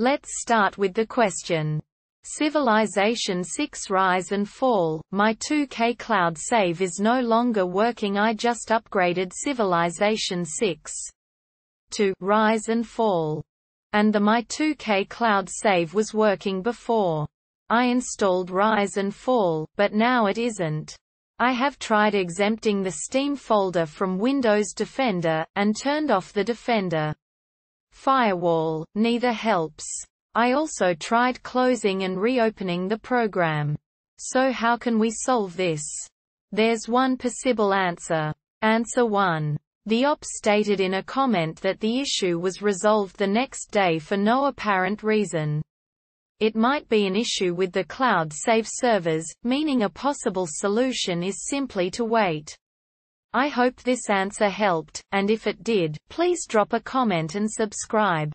Let's start with the question. Civilization 6 Rise and Fall, my 2K cloud save is no longer working I just upgraded Civilization 6 to Rise and Fall. And the My 2K cloud save was working before. I installed Rise and Fall, but now it isn't. I have tried exempting the Steam folder from Windows Defender, and turned off the Defender firewall, neither helps. I also tried closing and reopening the program. So how can we solve this? There's one possible answer. Answer 1. The op stated in a comment that the issue was resolved the next day for no apparent reason. It might be an issue with the cloud save servers, meaning a possible solution is simply to wait. I hope this answer helped, and if it did, please drop a comment and subscribe.